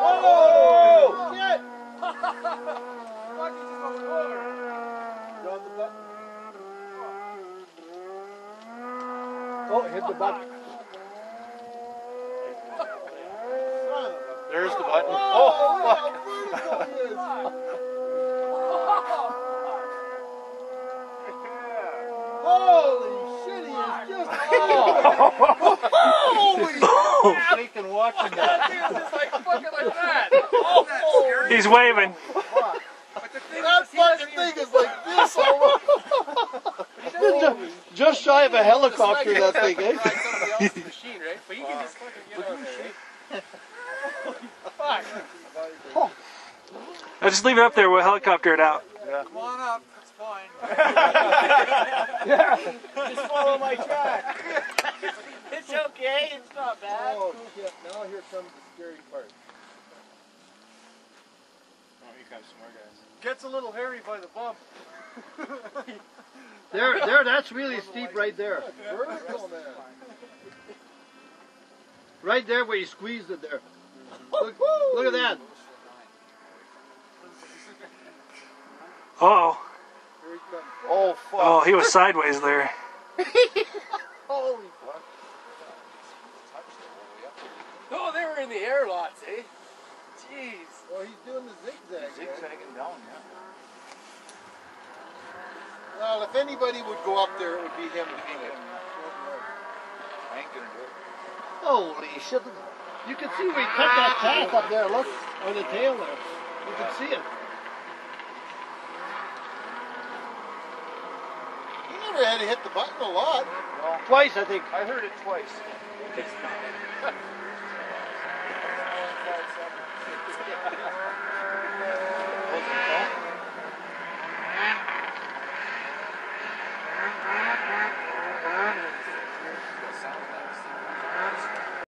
Oh! The button. Oh, hit the button. There's the button. Oh, Oh, look how vertical he is. Holy shit, just. Holy fuck! Watching That that. just like fucking like that. Oh. He's waving. But the thing That is, he fucking thing is like this over. Just shy of a helicopter, It's like that thing, eh? machine, right? But you can just fucking get out there. right? Fuck. I just leave it up there. We'll helicopter it out. Come on up. It's fine. Just follow my track. It's okay. It's not bad. Oh shit, now here comes the scary part. Oh, here comes some more guys. Gets a little hairy by the bump. There, there, that's really steep right there. Vertical, man. Right there where you squeezed it there. Look, look at that. Oh, Here he comes. Oh, fuck. oh, he was sideways there. Holy fuck. Oh, they were in the air lots, eh? Jeez. Well, he's doing the zigzag. man. Zigzagging down, yeah. Well, if anybody would go up there, it would be him. I ain't gonna do it. Holy shit. You can see we cut that path up there, look, on the tail there. You can see it. You never had to hit the button a lot. No, Twice, I think. I heard it twice.